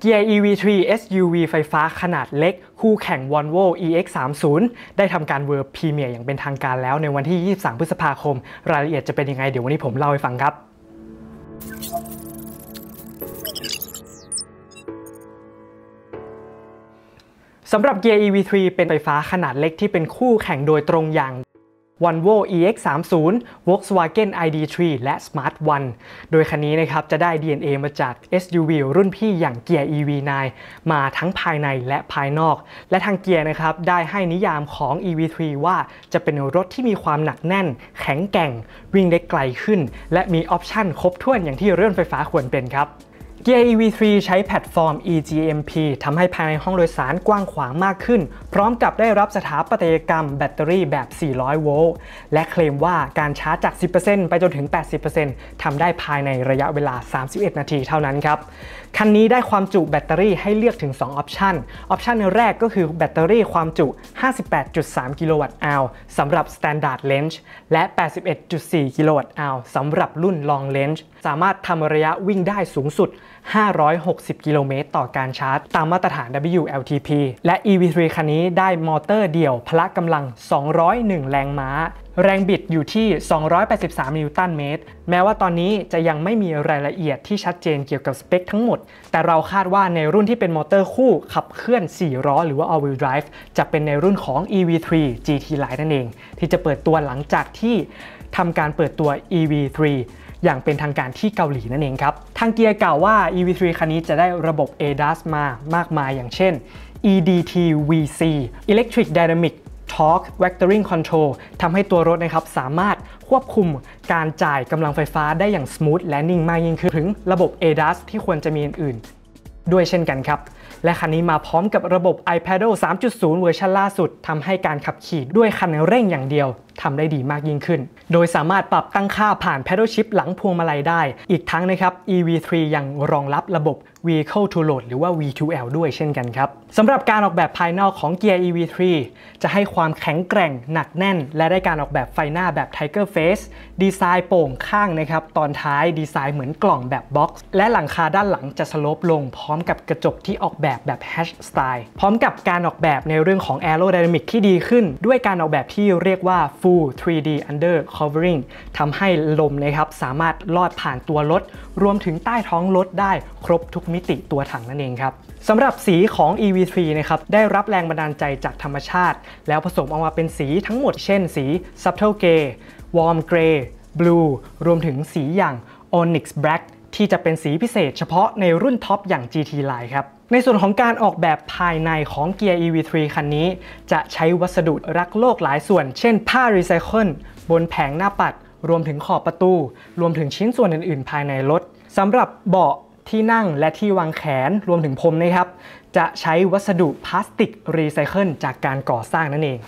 Kia EV3 SUV ไฟฟ้าขนาดเล็ก คู่แข่ง Volvo EX30 ได้ทำการ World Premiere อย่างเป็นทางการแล้วในวันที่ 23 พฤษภาคม รายละเอียดจะเป็นยังไงเดี๋ยววันนี้ผมเล่าให้ฟังครับสำหรับเกียร์ EV3 เป็นไฟฟ้าขนาดเล็กที่เป็นคู่แข่งโดยตรงอย่าง Volvo EX30 Volkswagen ID3 และ Smart One โดยคันนี้นะครับจะได้ DNA มาจาก SUV รุ่นพี่อย่างเกียร์ EV9 มาทั้งภายในและภายนอก และทาง Kia นะครับได้ให้นิยามของ EV3 ว่าจะเป็นรถที่มีความหนักแน่น แข็งแกร่ง วิ่งได้ไกลขึ้น และมีออปชั่นครบถ้วนอย่างที่เรื่องไฟฟ้าควรเป็นครับ Kia EV3 ใช้แพลตฟอร์ม eGMP ทำให้ภายในห้องโดยสารกว้างขวางมากขึ้น พร้อมกับได้รับสถาปัตยกรรมแบตเตอรี่แบบ 400 โวลต์ และเคลมว่าการชาร์จจาก 10%ไปจนถึง 80%ทำได้ภายในระยะเวลา 31 นาทีเท่านั้นครับ คันนี้ได้ความจุแบตเตอรี่ให้เลือกถึง 2 ออปชันออปชันแรกก็คือแบตเตอรี่ความจุ 58.3 กิโลวัตต์อวสำหรับ Standard Range และ 81.4 กิโลวัตต์อวสำหรับรุ่น Long Range สามารถทำระยะวิ่งได้สูงสุด 560 กิโลเมตรต่อการชาร์จ ตามมาตรฐาน WLTP และ EV3 คันนี้ได้มอเตอร์เดี่ยวพละกำลัง 201 แรงม้า แรงบิดอยู่ที่ 283 นิวตันเมตร แม้ว่าตอนนี้จะยังไม่มีรายละเอียดที่ชัดเจนเกี่ยวกับสเปคทั้งหมด แต่เราคาดว่าในรุ่นที่เป็นมอเตอร์คู่ขับเคลื่อน 4 ล้อหรือว่า all wheel drive จะเป็นในรุ่นของ EV3 GT Line นั่นเอง ที่จะเปิดตัวหลังจากที่ทำการเปิดตัว EV3 อย่างเป็นทางการที่เกาหลีนั่นเองครับ ทาง Kia กล่าวว่า EV3 คันนี้จะได้ระบบ ADAS มามากมายอย่างเช่น EDT VC Electric Dynamic Torque Vectoring Control ทำให้ตัวรถนะครับสามารถควบคุมการจ่ายกำลังไฟฟ้าได้อย่างสมูทและนิ่งมากยิ่งขึ้นถึงระบบ ADAS ที่ควรจะมีอื่นๆ ด้วยเช่นกันครับ และคันนี้มาพร้อมกับระบบ iPadO 3.0 เวอร์ชันล่าสุดทำให้การขับขี่ด้วยคันเร่งอย่างเดียวทำได้ดีมากยิ่งขึ้น โดยสามารถปรับตั้งค่าผ่าน Paddle Shift หลังพวงมาลัยได้ อีกทั้งนะครับ EV3 ยังรองรับระบบ Vehicle to Load หรือว่า V2L ด้วยเช่นกันครับสำหรับการออกแบบภายนอกของเกียร์ EV3 จะให้ความแข็งแกร่งหนักแน่น และได้การออกแบบไฟหน้าแบบ Tiger Face ดีไซน์โป่งข้างนะครับ ตอนท้ายดีไซน์เหมือนกล่องแบบ box และหลังคาด้านหลังจะ slope ลงพร้อมกับกระจกที่ออกแบบแบบ Hatch Style พร้อมกับการออกแบบในเรื่องของ Aerodynamic ที่ดีขึ้น ด้วยการออกแบบที่เรียกว่า Full 3D Under Covering ทำให้ลมนะครับสามารถลอดผ่านตัวรถ รวมถึงใต้ท้องรถได้ครบทุกมิติตัวถังนั่นเองครับสำหรับสีของ EV3 นะครับได้รับแรงบันดาลใจจากธรรมชาติ แล้วผสมออกมาเป็นสีทั้งหมดเช่นสี Subtle Gray Warm Gray Blue รวมถึงสีอย่าง Onyx Black ที่จะเป็นสีพิเศษเฉพาะในรุ่นท็อปอย่าง GT Line ครับ ในส่วนของการออกแบบภายในของเกียร์ EV3 คันนี้ จะใช้วัสดุรักโลกหลายส่วน เช่นผ้ารีไซเคิลบนแผงหน้าปัด รวมถึงขอบประตู รวมถึงชิ้นส่วนอื่นๆ ภายในรถสำหรับเบาะที่นั่งและที่วางแขนรวมถึงพรมนะครับ จะใช้วัสดุพลาสติกรีไซเคิลจากการก่อสร้างนั่นเอง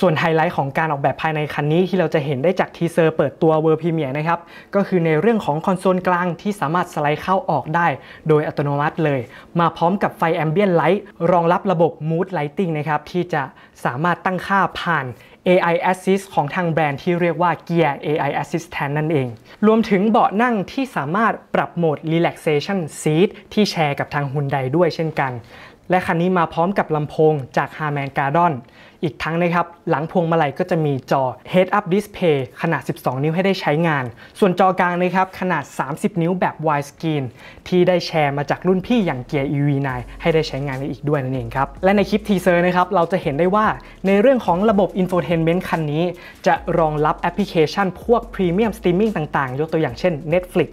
ส่วนไฮไลท์ของการออกแบบภายในคันนี้ที่เราจะเห็นได้จากทีเซอร์เปิดตัว World Premiere นะครับ ก็คือในเรื่องของคอนโซลกลางที่สามารถสไลด์เข้าออกได้ โดยอัตโนมัติเลย มาพร้อมกับไฟแอมเบียนไลท์รองรับระบบ Mood Lighting นะครับ ที่จะสามารถตั้งค่าผ่าน AI Assist ของทางแบรนด์ที่เรียกว่า Gear AI Assistant นั่นเอง รวมถึงเบาะนั่งที่สามารถปรับโหมด Relaxation Seat ที่แชร์กับทางฮุนไดด้วยเช่นกัน และคันนี้มาพร้อมกับลำโพงจาก Harman Kardon อีกทั้งนะครับหลังพวงมาลัยก็จะมีจอ Head Up Display ขนาด 12 นิ้วให้ได้ใช้งาน ส่วนจอกลางนะครับขนาด 30 นิ้วแบบ Wide Screen ที่ได้แชร์มาจากรุ่นพี่อย่างเกียร์ EV9 ให้ได้ใช้งานอีกด้วยนั่นเองครับ และในคลิปทีเซอร์นะครับเราจะเห็นได้ว่าในเรื่องของระบบ Infotainment คันนี้ จะรองรับแอปพลิเคชันพวก Premium Streaming ต่างๆ ยกตัวอย่างเช่น Netflix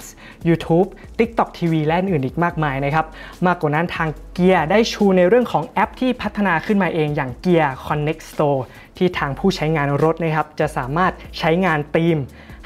YouTube TikTok TV และอื่นอีกมากมายนะครับมากกว่านั้นทาง Kia ได้ชูในเรื่องของแอปที่พัฒนาขึ้นมาเองอย่างเกียร์ Connect Store ที่ทางผู้ใช้งานรถนะครับ จะสามารถใช้งานธีม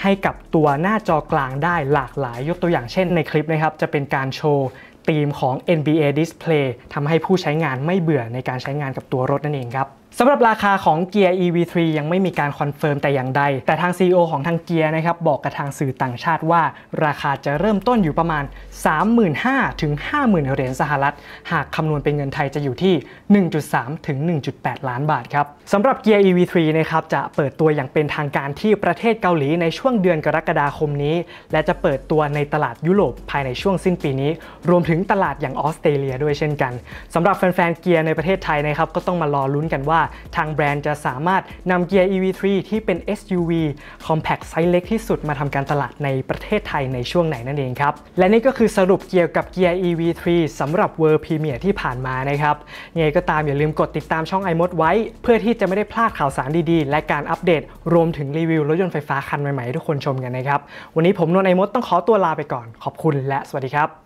ให้กับตัวหน้าจอกลางได้หลากหลาย ยกตัวอย่างเช่นในคลิปนะครับ จะเป็นการโชว์ธีมของ NBA Display ทำให้ผู้ใช้งานไม่เบื่อในการใช้งานกับตัวรถนั่นเองครับ สำหรับราคาของเกียร์ EV3 ยังไม่มีการคอนเฟิร์มแต่อย่างใด แต่ทาง CEO ของทาง Kia นะครับบอกกับทางสื่อต่างชาติว่า ราคาจะเริ่มต้นอยู่ประมาณ 35,000ถึง50,000 เหรียญสหรัฐ หากคำนวณเป็นเงินไทยจะอยู่ที่ 1.3 ถึง 1.8 ล้านบาทครับสำหรับเกียร์ EV3 นะครับจะเปิดตัวอย่างเป็นทางการที่ประเทศเกาหลีในช่วงเดือนกรกฎาคมนี้ และจะเปิดตัวในตลาดยุโรปภายในช่วงสิ้นปีนี้ รวมถึงตลาดอย่างออสเตรเลียด้วยเช่นกันสำหรับแฟนๆเกียร์ในประเทศไทยนะครับก็ต้องมารอลุ้นกันว่าทางแบรนด์จะสามารถนำเกียร์ EV3 ที่เป็น SUV compact ไซส์เล็กที่สุดมาทำการตลาดในประเทศไทยในช่วงไหนนั่นเองครับ และนี่ก็คือสรุปเกี่ยวกับเกียร์ EV3 สำหรับ World Premier ที่ผ่านมานะครับยังไงก็ตามอย่าลืมกดติดตามช่อง iMod ไว้ เพื่อที่จะไม่ได้พลาดข่าวสารดีๆ และการอัปเดต รวมถึงรีวิวรถยนต์ไฟฟ้าคันใหม่ๆทุกคนชมกันนะครับ วันนี้ผมนนท์ไอมดต้องขอตัวลาไปก่อน ขอบคุณและสวัสดีครับ